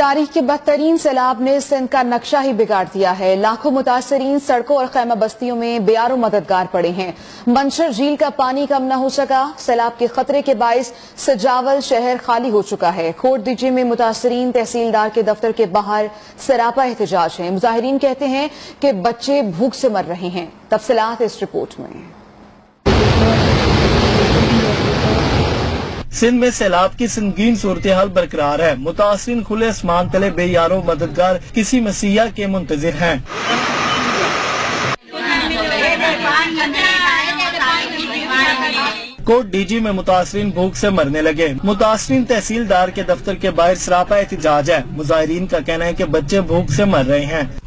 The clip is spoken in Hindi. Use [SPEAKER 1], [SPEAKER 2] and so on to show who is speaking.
[SPEAKER 1] तारीख के बदतरीन सैलाब ने सिंध का नक्शा ही बिगाड़ दिया है। लाखों मुतासरीन सड़कों और खैमा बस्तियों में बेयारो मददगार पड़े हैं। मंशर झील का पानी कम न हो सका। सैलाब के खतरे के बायस सजावल शहर खाली हो चुका है। खोट दीजिए में मुतासरीन तहसीलदार के दफ्तर के बाहर सरापा एहतजाज है। मुजाहरीन कहते हैं कि बच्चे भूख से मर रहे हैं। तफसलात इस रिपोर्ट में।
[SPEAKER 2] सिंध में सैलाब की संगीन सूरत हाल बरकरार है। मुतासरीन खुले आसमान तले बेयारो मददगार किसी मसीहा के मुंतजर हैं। कोट डीजी में मुतासरीन भूख से मरने लगे। मुतासरीन तहसीलदार के दफ्तर के बाहर सरापा एहतजाज है। मुजाहरीन का कहना है कि बच्चे भूख से मर रहे हैं।